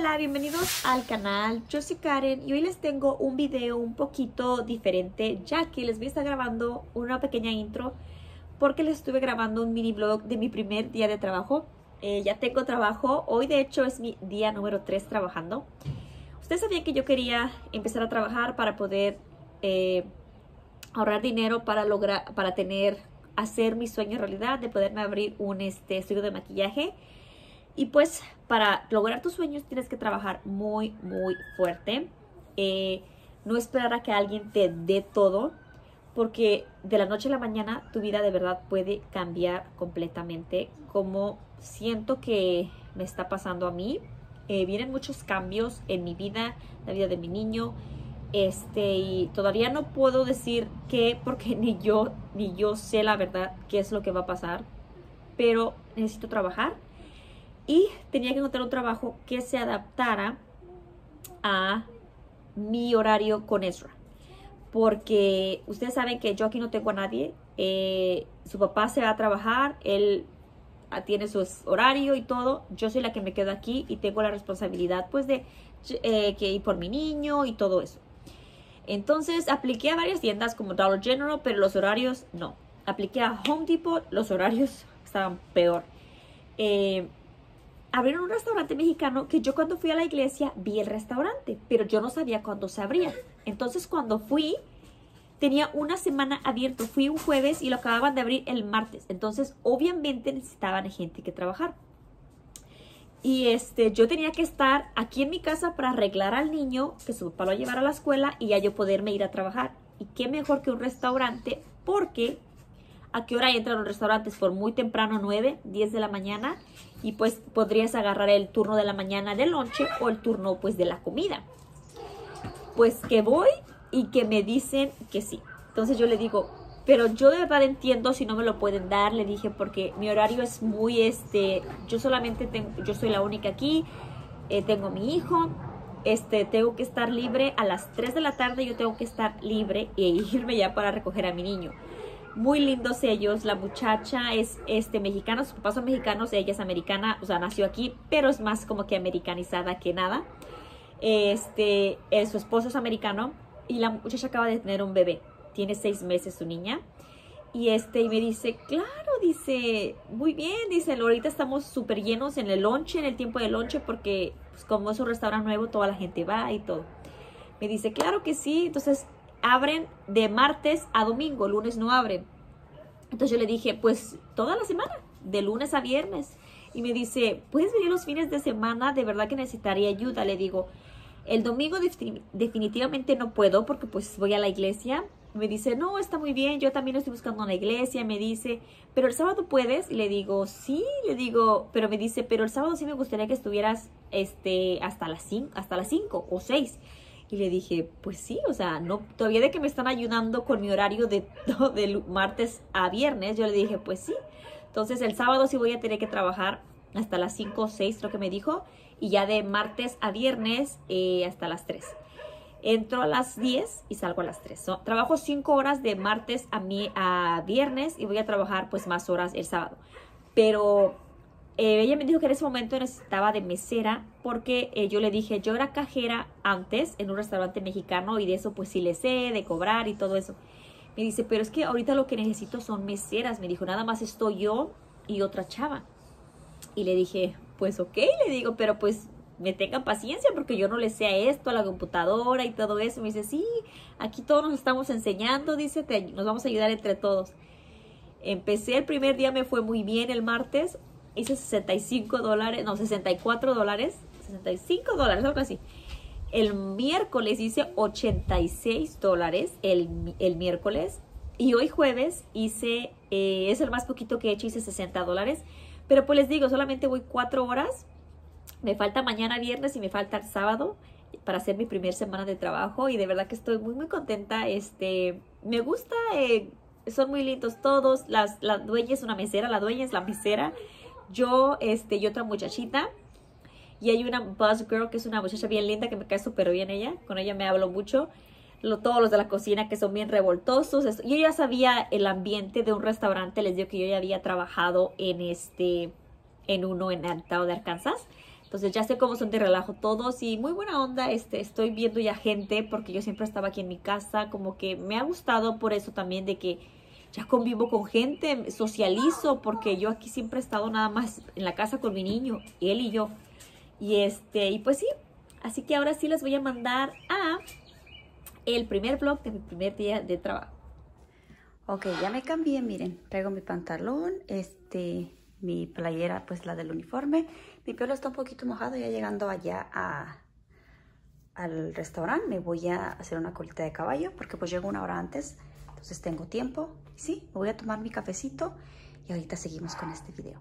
Hola, bienvenidos al canal. Yo soy Karen y hoy les tengo un video un poquito diferente ya que les voy a estar grabando una pequeña intro porque les estuve grabando un mini vlog de mi primer día de trabajo. Eh, ya tengo trabajo, hoy de hecho es mi día número 3 trabajando. Ustedes sabían que yo quería empezar a trabajar para poder eh, ahorrar dinero para lograr, para tener, hacer mi sueño realidad de poderme abrir un este, estudio de maquillaje. Y pues para lograr tus sueños tienes que trabajar muy, muy fuerte. Eh, no esperar a que alguien te dé todo, porque de la noche a la mañana tu vida de verdad puede cambiar completamente, como siento que me está pasando a mí. Eh, vienen muchos cambios en mi vida, la vida de mi niño, este, y todavía no puedo decir qué, porque ni yo, ni yo sé la verdad qué es lo que va a pasar, pero necesito trabajar y tenía que encontrar un trabajo que se adaptara a mi horario con Ezra. Porque ustedes saben que yo aquí no tengo a nadie. Eh, su papá se va a trabajar, él tiene su horario y todo. Yo soy la que me quedo aquí y tengo la responsabilidad pues de eh, que ir por mi niño y todo eso. Entonces apliqué a varias tiendas como Dollar General, pero los horarios no. Apliqué a Home Depot, los horarios estaban peor. Eh, abrieron un restaurante mexicano que yo cuando fui a la iglesia vi el restaurante, pero yo no sabía cuándo se abría. Entonces cuando fui, tenía una semana abierto. Fui un jueves y lo acababan de abrir el martes. Entonces obviamente necesitaban gente que trabajar. Y este, yo tenía que estar aquí en mi casa para arreglar al niño, que su papá lo llevara a la escuela y ya yo poderme ir a trabajar. Y qué mejor que un restaurante, porque a qué hora entran los restaurantes, por muy temprano, 9, 10 de la mañana, y pues podrías agarrar el turno de la mañana de lonche o el turno pues de la comida. Pues que voy y que me dicen que sí. Entonces yo le digo, pero yo de verdad entiendo si no me lo pueden dar, le dije, porque mi horario es muy, este, yo solamente tengo, yo soy la única aquí, eh, tengo mi hijo, este, tengo que estar libre a las 3 de la tarde, yo tengo que estar libre e irme ya para recoger a mi niño muy lindos ellos. La muchacha es este mexicana, sus papás son mexicanos, ella es americana, o sea, nació aquí, pero es más como que americanizada que nada. Este, eh, su esposo es americano y la muchacha acaba de tener un bebé. Tiene seis meses su niña. Y este, y me dice, claro, dice, muy bien, dice, ahorita estamos súper llenos en el lonche, en el tiempo de lonche, porque pues, como es un restaurante nuevo, toda la gente va y todo. Me dice, claro que sí, entonces abren de martes a domingo, lunes no abren. Entonces yo le dije, pues toda la semana, de lunes a viernes. Y me dice, ¿puedes venir los fines de semana? De verdad que necesitaría ayuda. Le digo, el domingo definitivamente no puedo porque pues voy a la iglesia. Me dice, no, está muy bien, yo también estoy buscando una iglesia. Me dice, pero el sábado puedes. Y le digo, sí, le digo, pero me dice, pero el sábado sí me gustaría que estuvieras este, hasta las 5 hasta las 5 o 6. Y le dije, pues sí, o sea, no, todavía de que me están ayudando con mi horario de, de martes a viernes, yo le dije, pues sí. Entonces el sábado sí voy a tener que trabajar hasta las 5 o 6, creo que me dijo, y ya de martes a viernes eh, hasta las 3. Entro a las 10 y salgo a las 3. trabajo 5 horas de martes a, mi, a viernes y voy a trabajar pues más horas el sábado. Pero eh, ella me dijo que en ese momento necesitaba de mesera porque eh, yo le dije, yo era cajera antes en un restaurante mexicano y de eso pues sí le sé, de cobrar y todo eso. Me dice, pero es que ahorita lo que necesito son meseras. Me dijo, nada más estoy yo y otra chava. Y le dije, pues ok, le digo, pero pues me tengan paciencia porque yo no le sé a esto, a la computadora y todo eso. Me dice, sí, aquí todos nos estamos enseñando, dice, nos vamos a ayudar entre todos. Empecé el primer día, me fue muy bien el martes hice 65 dólares, no, 64 dólares, 65 dólares, algo así. El miércoles hice 86 dólares, el, miércoles. Y hoy jueves hice, eh, es el más poquito que he hecho, hice 60 dólares. Pero pues les digo, solamente voy 4 horas. Me falta mañana viernes y me falta el sábado para hacer mi primer semana de trabajo. Y de verdad que estoy muy, muy contenta. Este, me gusta, eh, son muy lindos todos. Las, la dueña es una mesera, la dueña es la mesera yo este, y otra muchachita. Y hay una Buzz Girl que es una muchacha bien linda que me cae súper bien ella. Con ella me hablo mucho. Lo, todos los de la cocina que son bien revoltosos. Yo ya sabía el ambiente de un restaurante. Les digo que yo ya había trabajado en este, en uno en el estado de Arkansas. Entonces ya sé cómo son de relajo todos y muy buena onda. Este, estoy viendo ya gente porque yo siempre estaba aquí en mi casa. Como que me ha gustado por eso también de que ya convivo con gente, socializo porque yo aquí siempre he estado nada más en la casa con mi niño, él y yo. Y este, y pues sí, así que ahora sí les voy a mandar a el primer vlog de mi primer día de trabajo. Ok, ya me cambié, miren, traigo mi pantalón, este, mi playera, pues la del uniforme. Mi pelo está un poquito mojado, ya llegando allá a, al restaurante me voy a hacer una colita de caballo porque pues llego una hora antes, entonces tengo tiempo. Sí, me voy a tomar mi cafecito y ahorita seguimos con este video.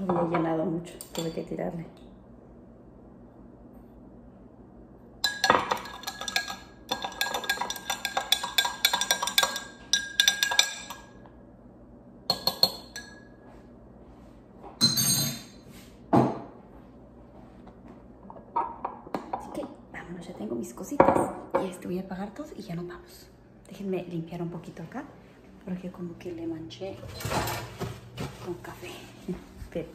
Había llenado mucho, tuve que tirarle. Así que vámonos, ya tengo mis cositas y este voy a apagar todo y ya nos vamos. Déjenme limpiar un poquito acá porque como que le manché con café pero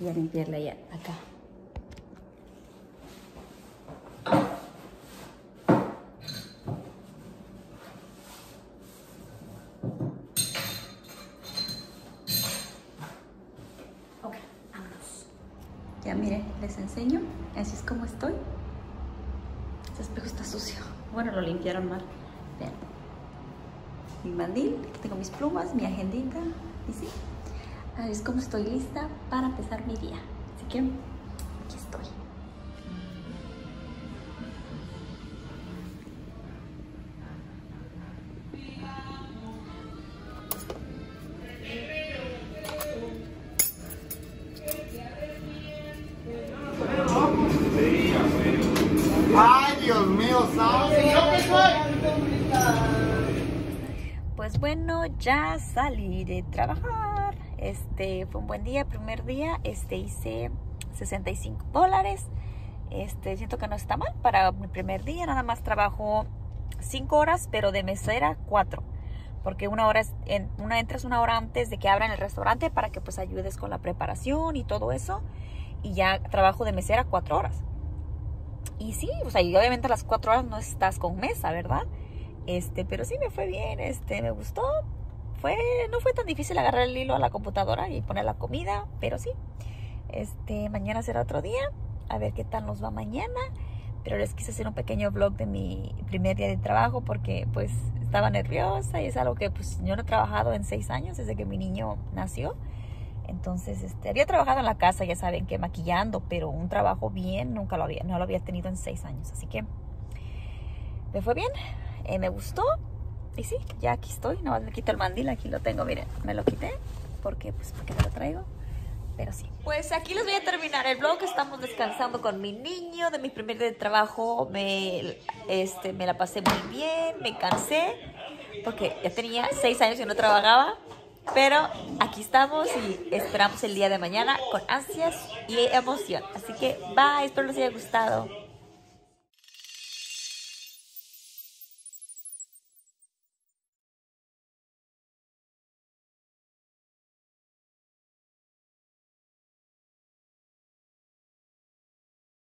voy a limpiarla ya acá. Ok, vámonos. Ya miren, les enseño. Así es como estoy. Este espejo está sucio. Bueno, lo limpiaron mal. Vean. Mi mandil, aquí tengo mis plumas, mi agendita. Y sí, es como estoy lista para empezar mi día. Así que aquí estoy. Ay, Dios mío, ¿sabes? Pues bueno, ya salí de trabajar. Este fue un buen día, primer día. Este hice 65 dólares. Este siento que no está mal para mi primer día. Nada más trabajo 5 horas, pero de mesera 4. Porque una hora es, en, una entras una hora antes de que abran el restaurante para que pues ayudes con la preparación y todo eso. Y ya trabajo de mesera 4 horas. Y sí, o sea, y obviamente a las 4 horas no estás con mesa, ¿verdad? Este, pero sí me fue bien, este, me gustó. Fue, no fue tan difícil agarrar el hilo a la computadora y poner la comida, pero sí. Este, mañana será otro día, a ver qué tal nos va mañana. Pero les quise hacer un pequeño vlog de mi primer día de trabajo porque pues estaba nerviosa y es algo que pues yo no he trabajado en seis años desde que mi niño nació. Entonces, este, había trabajado en la casa, ya saben que maquillando, pero un trabajo bien nunca lo había, no lo había tenido en seis años. Así que me fue bien, eh, me gustó. Y sí, ya aquí estoy, nada más me quito el mandil, aquí lo tengo, miren, me lo quité porque pues porque me lo traigo. Pero sí. Pues aquí les voy a terminar el vlog. Estamos descansando con mi niño de mi primer día de trabajo. Me, este, me la pasé muy bien, me cansé porque ya tenía seis años y no trabajaba. Pero aquí estamos y esperamos el día de mañana con ansias y emoción. Así que bye, espero les haya gustado.